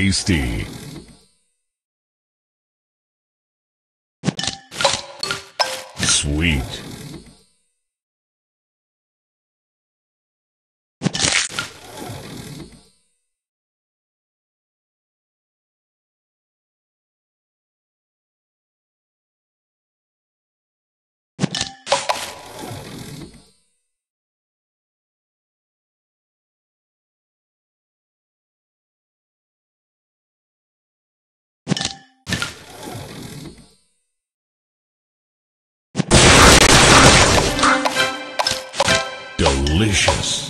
Tasty. Sweet. Delicious.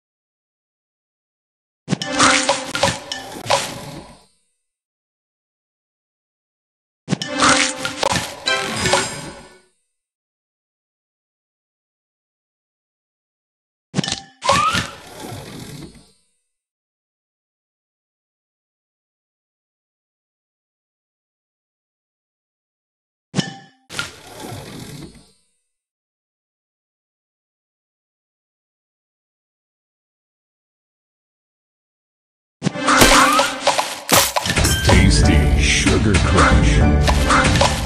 tasty sugar crush.